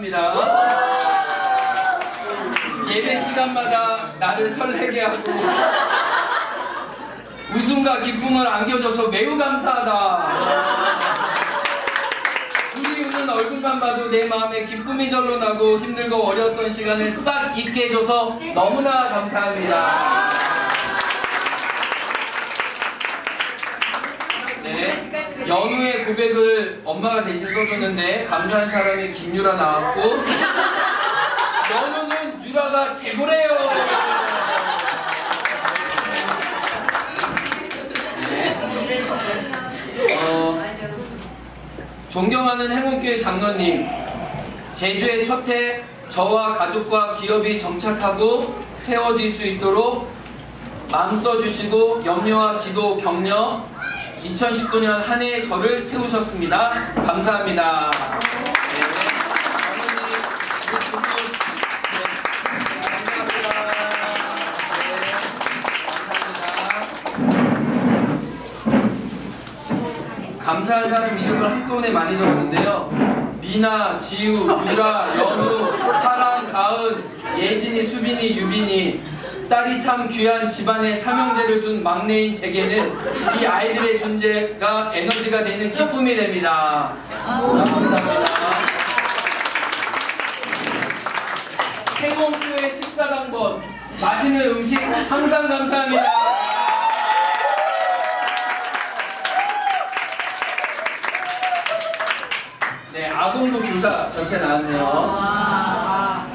나왔습니다. 예배 시간마다 나를 설레게 하고 웃음과 기쁨을 안겨줘서 매우 감사하다. 둘이 웃는 얼굴만 봐도 내 마음에 기쁨이 절로 나고 힘들고 어려웠던 시간을 싹 잊게 해줘서 너무나 감사합니다. 네. 연우의 고백을 엄마가 대신 써줬는데 감사한 사람이 김유라 나왔고 연우는 유라가 최고래요. 네. 어, 존경하는 행운교회 장로님, 제주의 첫해 저와 가족과 기업이 정착하고 세워질 수 있도록 마음 써주시고 염려와 기도 격려 2019년 한해 저를 세우셨습니다. 네, 감사합니다. 감사한 사람 이름을 한꺼번에 많이 적었는데요. 미나, 지우, 유라, 연우, 사랑, 가은, 예진이, 수빈이, 유빈이 딸이 참 귀한 집안의 삼형제를 둔 막내인 제게는 이 아이들의 존재가 에너지가 되는 기쁨이 됩니다. 감사합니다. 행복교회 식사당번 맛있는 음식 항상 감사합니다. 네, 아동부 교사 전체 나왔네요.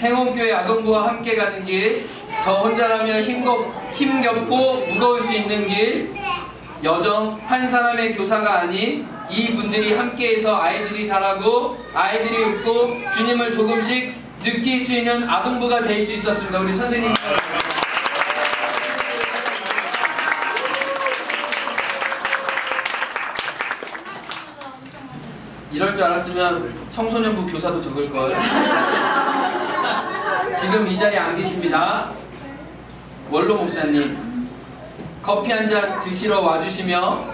행원교회 아동부와 함께 가는 길, 저 혼자라면 힘겹, 힘겹고 무거울 수 있는 길, 여정 한 사람의 교사가 아닌 이 분들이 함께해서 아이들이 자라고 아이들이 웃고 주님을 조금씩 느낄 수 있는 아동부가 될 수 있었습니다. 우리 선생님. 이럴 줄 알았으면 청소년부 교사도 적을 걸. 지금 이 자리에 안 계십니다. 원로 목사님, 커피 한 잔 드시러 와주시며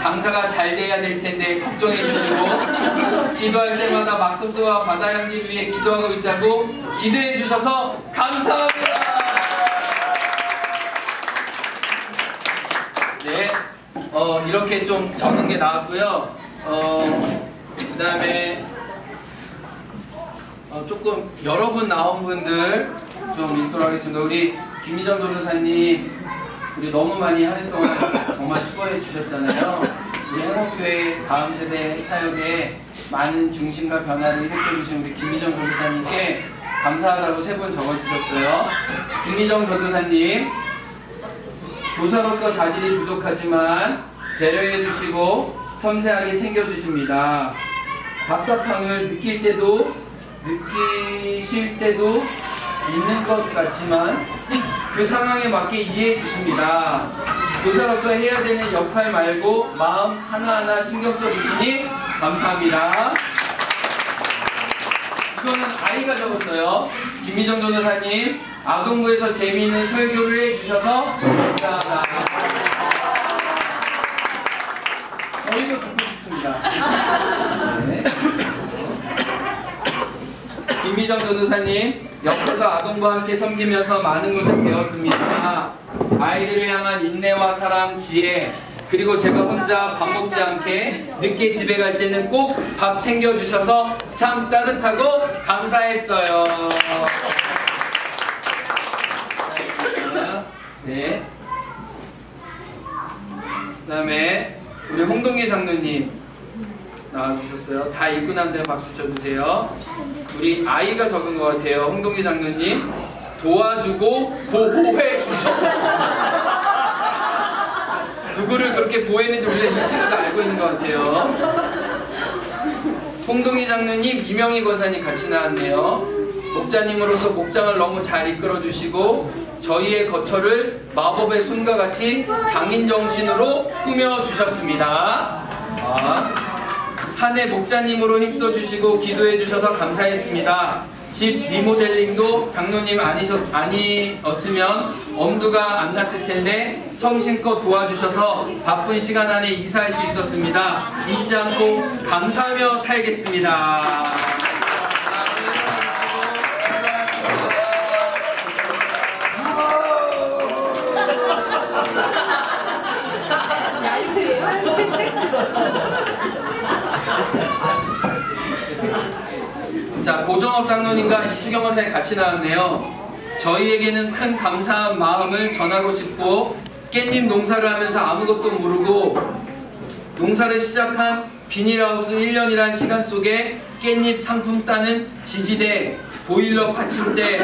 장사가 잘 돼야 될 텐데 걱정해 주시고 기도할 때마다 마크스와 바다 향기를 위해 기도하고 있다고 기도해 주셔서 감사합니다. 네, 어, 이렇게 좀 적은 게 나왔고요. 어, 그 다음에 어, 조금 여러 분 나온 분들 좀 읽도록 하겠습니다. 우리 김희정 변호사님 우리 너무 많이 한 해 동안 정말 수고해 주셨잖아요. 우리 행복교회 다음 세대 사역에 많은 중심과 변화를 일으켜 주신 우리 김희정 변호사님께 감사하다고 세분 적어주셨어요. 김희정 변호사님 교사로서 자질이 부족하지만 배려해 주시고 섬세하게 챙겨 주십니다. 답답함을 느낄 때도 느끼실 때도 있는 것 같지만 그 상황에 맞게 이해해 주십니다. 교사로서 해야 되는 역할 말고 마음 하나하나 신경 써 주시니 감사합니다. 이거는 아이가 적었어요. 김희정 변호사님 아동부에서 재미있는 설교를 해주셔서 감사합니다. 저희도 듣고 싶습니다. 네. 김미정 변호사님, 옆에서 아동과 함께 섬기면서 많은 것을 배웠습니다. 아이들을 향한 인내와 사랑, 지혜, 그리고 제가 혼자 밥 먹지 않게 늦게 집에 갈 때는 꼭 밥 챙겨주셔서 참 따뜻하고 감사했어요. 네. 그 다음에 우리 홍동기 장로님 나와주셨어요. 다 읽고 난 다음에 박수 쳐주세요. 우리 아이가 적은 것 같아요. 홍동기 장로님 도와주고 보호해 주셔서 누구를 그렇게 보호했는지 우리가 이 친구가 알고 있는 것 같아요. 홍동희 장로님, 이명희 권사님 같이 나왔네요. 목자님으로서 목장을 너무 잘 이끌어 주시고 저희의 거처를 마법의 손과 같이 장인 정신으로 꾸며 주셨습니다. 아, 한 해 목자님으로 힘써 주시고 기도해 주셔서 감사했습니다. 집 리모델링도 장로님 아니셨, 아니었으면 엄두가 안 났을 텐데 성심껏 도와주셔서 바쁜 시간 안에 이사할 수 있었습니다. 잊지 않고 감사하며 살겠습니다. 자, 고정업 장로님과 이수경 원사님 같이 나왔네요. 저희에게는 큰 감사한 마음을 전하고 싶고 깻잎 농사를 하면서 아무것도 모르고 농사를 시작한 비닐하우스 1년이란 시간 속에 깻잎 상품 따는 지지대, 보일러 받침대,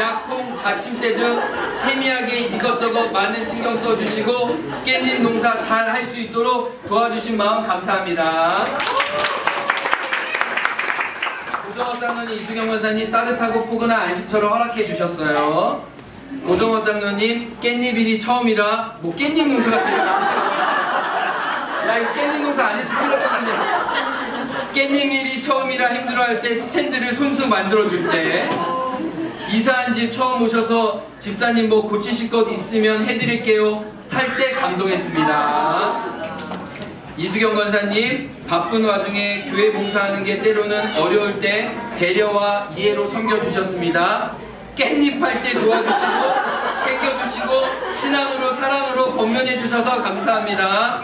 약통 받침대 등 세미하게 이것저것 많은 신경 써주시고 깻잎 농사 잘 할 수 있도록 도와주신 마음 감사합니다. 고정업 장로님, 이수경 원사님 따뜻하고 포근한 안식처를 허락해 주셨어요. 고정업 장로님 깻잎 일이 처음이라 뭐 깻잎 되게 야 이거 깻잎 농사 안 했을 필요없는데 깻잎 일이 처음이라 힘들어할 때 스탠드를 손수 만들어줄 때 이사한 집 처음 오셔서 집사님 뭐 고치실 것 있으면 해드릴게요 할 때 감동했습니다. 이수경 권사님 바쁜 와중에 교회 봉사하는 게 때로는 어려울 때 배려와 이해로 섬겨주셨습니다. 깻잎 할 때 도와주시고 챙겨주시고 신앙으로 사랑으로 건면해 주셔서 감사합니다.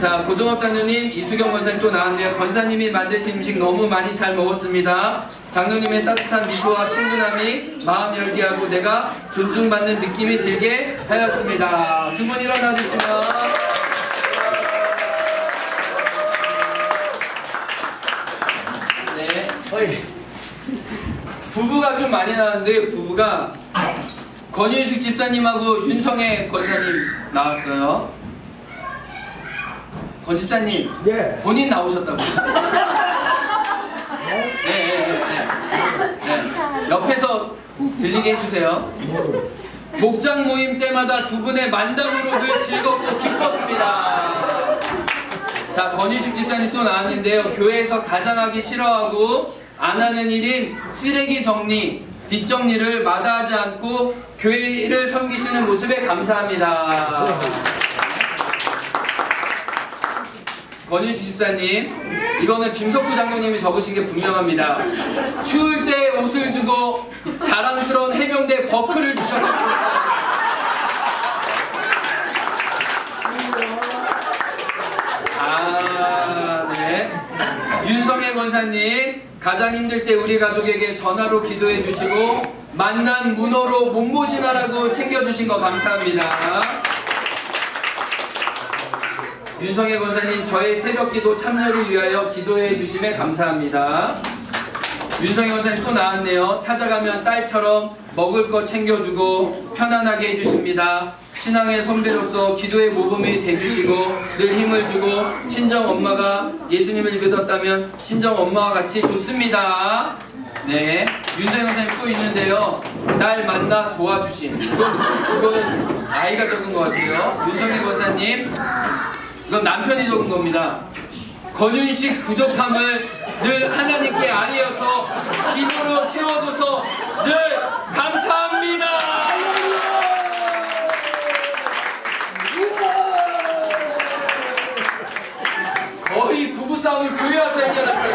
자 고종업 장로님 이수경 권사님 또 나왔네요. 권사님이 만드신 음식 너무 많이 잘 먹었습니다. 장로님의 따뜻한 미소와 친근함이 마음 열게 하고 내가 존중받는 느낌이 들게 하였습니다. 두 분 일어나 주시면 네. 부부가 좀 많이 나왔는데 부부가 권윤식 집사님하고 윤성애 권사님 나왔어요. 권 집사님 예. 본인 나오셨다고. 네, 네, 네, 네. 네. 옆에서 들리게 해주세요. 목장 모임 때마다 두 분의 만담으로 늘 즐겁고 기뻤습니다. 자, 권희식 집사님 또 나왔는데요. 교회에서 가장 하기 싫어하고 안 하는 일인 쓰레기 정리, 뒷정리를 마다하지 않고 교회를 섬기시는 모습에 감사합니다. 권윤식 집사님, 이거는 김석구 장로님이 적으신 게 분명합니다. 추울 때 옷을 주고 자랑스러운 해병대 버클을 주셔서 감사합니다. 아, 네. 윤성애 권사님, 가장 힘들 때 우리 가족에게 전화로 기도해 주시고, 만난 문어로 몸보신하라고 챙겨주신 거 감사합니다. 윤성애 권사님, 저의 새벽 기도 참여를 위하여 기도해 주심에 감사합니다. 윤성애 권사님 또 나왔네요. 찾아가면 딸처럼 먹을 거 챙겨주고 편안하게 해주십니다. 신앙의 선배로서 기도의 모범이 돼주시고 늘 힘을 주고 친정 엄마가 예수님을 믿었다면 친정 엄마와 같이 좋습니다. 네, 윤성애 권사님 또 있는데요. 날 만나 도와주심. 이거는 아이가 적은 것 같아요. 윤성애 권사님. 이건 남편이 적은 겁니다. 권윤식 부족함을 늘 하나님께 아뢰어서 기도로 채워줘서 늘 감사합니다. 거의 부부싸움을 교회 와서 해결했어요.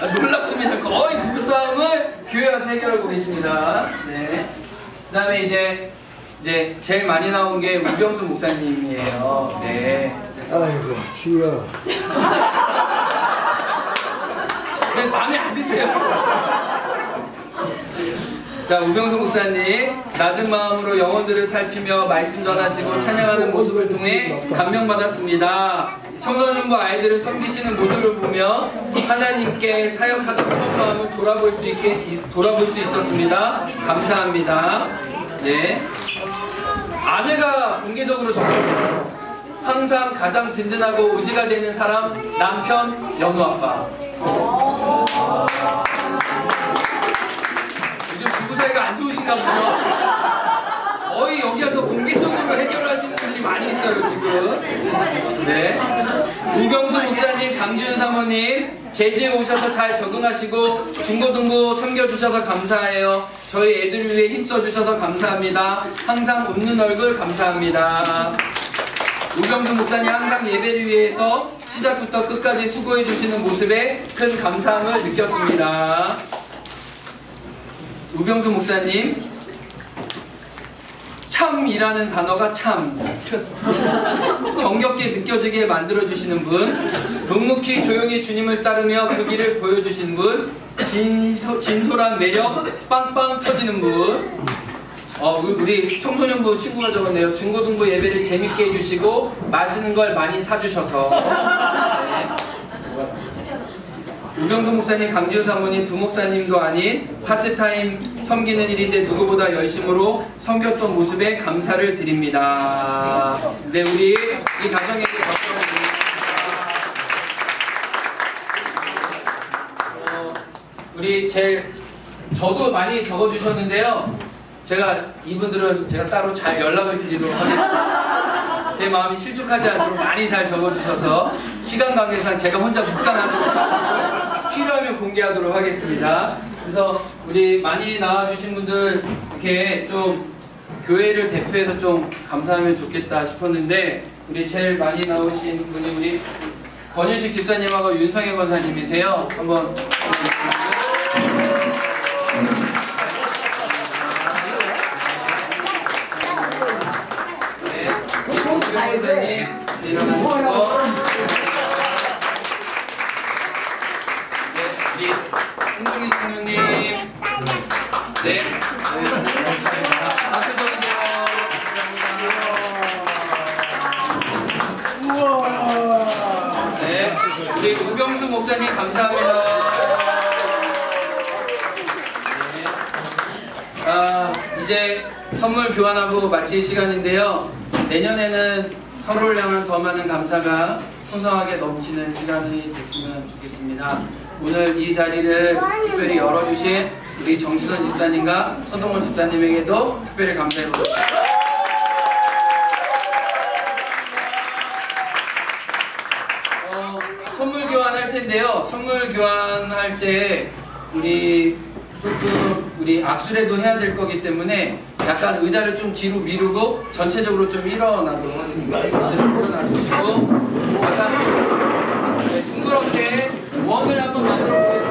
아, 놀랍습니다. 거의 부부싸움을 교회 와서 해결하고 계십니다. 네. 그 다음에 이제 이제 제일 많이 나온 게 우병수 목사님이에요. 네. 아이고, 주여. 왜 마음에 안 드세요? 자, 우병수 목사님, 낮은 마음으로 영혼들을 살피며 말씀 전하시고 찬양하는 모습을 통해 감명받았습니다. 청소년부 아이들을 섬기시는 모습을 보며 하나님께 사역하던 첫 마음을 돌아볼 수 있게 돌아볼 수 있었습니다. 감사합니다. 네. 아내가 공개적으로 적합니다. 항상 가장 든든하고 의지가 되는 사람 남편 연우 아빠. 요즘 부부 사이가 안 좋으신가 보요. 거의 여기 와서 공개적으로 해결하시는 분들이 많이 있어요 지금. 네. 우경수 목사님, 강지훈 사모님, 제주에 오셔서 잘 적응하시고 중고등부 섬겨주셔서 감사해요. 저희 애들 위해 힘써주셔서 감사합니다. 항상 웃는 얼굴 감사합니다. 우경수 목사님 항상 예배를 위해서 시작부터 끝까지 수고해 주시는 모습에 큰 감사함을 느꼈습니다. 우경수 목사님 참이라는 단어가 참 정겹게 느껴지게 만들어 주시는 분 묵묵히 조용히 주님을 따르며 그 길을 보여주시는 분 진소, 진솔한 매력 빵빵 터지는 분 어, 우리- 청소년부 친구가 적었네요. 중고등부 예배를 재밌게 해주시고 맛있는 걸 많이 사주셔서. 네. 우병수 목사님, 강지훈 사모님, 부목사님도 아닌 파트타임 섬기는 일인데 누구보다 열심으로 섬겼던 모습에 감사를 드립니다. 네, 우리 이 가정에게 박수를 드립니다. 어, 우리 제일 저도 많이 적어주셨는데요. 제가 이분들은 제가 따로 잘 연락을 드리도록 하겠습니다. 제 마음이 실족하지 않도록 많이 잘 적어주셔서 시간 관계상 제가 혼자 묵상하도록 필요하면 공개하도록 하겠습니다. 그래서 우리 많이 나와주신 분들 이렇게 좀 교회를 대표해서 좀 감사하면 좋겠다 싶었는데 우리 제일 많이 나오신 분이 우리 권윤식 집사님하고 윤성혜 권사님이세요. 한번 네, 네, 감사합니다. 박수 쳐주세요. 네, 우리 우병수 목사님 감사합니다. 네. 아, 이제 선물 교환하고 마칠 시간인데요. 내년에는 서로를 향한 더 많은 감사가 풍성하게 넘치는 시간이 됐으면 좋겠습니다. 오늘 이 자리를 특별히 열어주신 우리 정수선 집사님과 선동원 집사님에게도 특별히 감사해 보겠습니다. 어, 선물 교환할 텐데요. 선물 교환할 때 우리 조금 우리 악수라도 해야 될 거기 때문에 약간 의자를 좀 뒤로 미루고 전체적으로 좀 일어나도록 하겠습니다. 전체적으로 일어나 주시고 약간 네, 둥그렇게 원을 한번 만들어 보겠습니다.